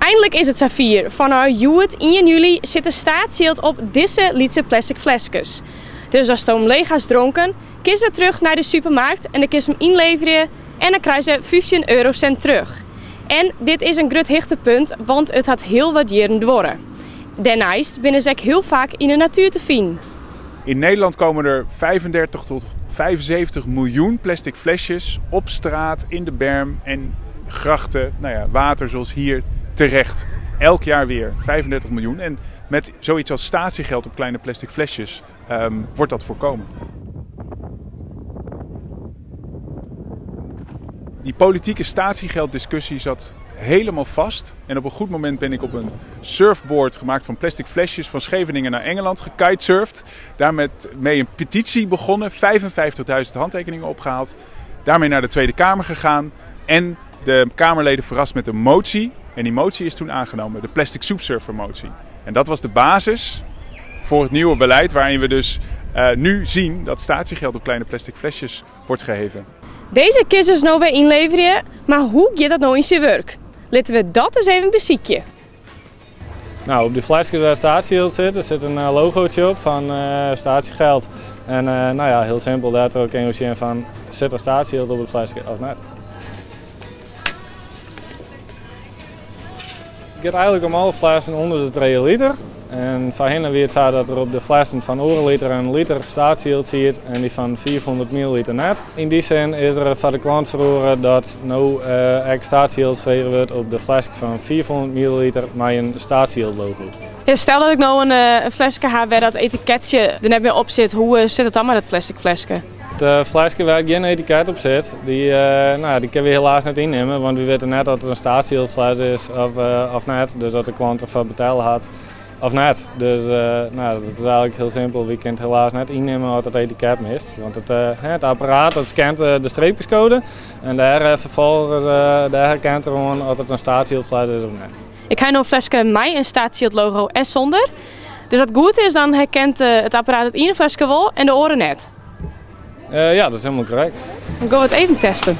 Eindelijk is het Safir. Vanaf Juwet 1 juli zit de staatsschild op deze lietse plastic flesjes. Dus als leeg gaat dronken, kies we terug naar de supermarkt en dan kies hem inleveren en dan krijg je 15 eurocent terug. En dit is een grut punt, want het had heel wat jaren dwarren. Daarnaast binnen ze heel vaak in de natuur te vinden. In Nederland komen er 35 tot 75 miljoen plastic flesjes op straat, in de berm en grachten, nou ja, water zoals hier terecht. Elk jaar weer 35 miljoen. En met zoiets als statiegeld op kleine plastic flesjes ehm, wordt dat voorkomen. Die politieke statiegelddiscussie zat helemaal vast. En op een goed moment ben ik op een surfboard gemaakt van plastic flesjes van Scheveningen naar Engeland gekitesurfd. Daarmee een petitie begonnen, 55.000 handtekeningen opgehaald. Daarmee naar de Tweede Kamer gegaan en de Kamerleden verrast met een motie. En die motie is toen aangenomen, de plastic soepsurfer motie. En dat was de basis voor het nieuwe beleid waarin we dus uh, nu zien dat statiegeld op kleine plastic flesjes wordt geheven. Deze kisters nou weer inleveren, maar hoe gaat dat nou in zijn werk? Laten we dat eens even bezieken. Nou, op de flesjes waar statiegeld zit, er zit een uh, logootje op van uh, statiegeld. En uh, nou ja, heel simpel, daar ook een van, zit er statiegeld op het flesje of net? Gaat eigenlijk om alle flessen onder de 2 liter. En van hen het zo dat er op de flessen van 1 liter een liter staatshield ziet en die van 400 milliliter net. In die zin is er voor de klant verhoren dat nu uh, staatshield wordt op de fles van 400 milliliter met een staatshield logo. Stel dat ik nou een, uh, een flesje heb waar dat etiketje er net meer op zit, hoe uh, zit het dan met het plastic flesje? Het uh, flesje waar geen etiket op zit, die, uh, nou, die kunnen we helaas niet innemen, want we weten net dat het een statiehildfles is of, uh, of net, dus dat de klant ervan betalen had of net. Dus nou, dat is eigenlijk heel simpel, we kunnen helaas net innemen wat het etiket mist. Want het, het apparaat dat scant de streepjescode en daar vervolgens daar herkent er gewoon of het een statiehildfles is of net. Ik nou een flesje mij een statieheld logo en zonder. Dus dat goed is, dan herkent het apparaat het ene flesje wel en de oren net. Uh, ja, dat is helemaal correct. Dan gaan het even testen.